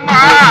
அம்மா.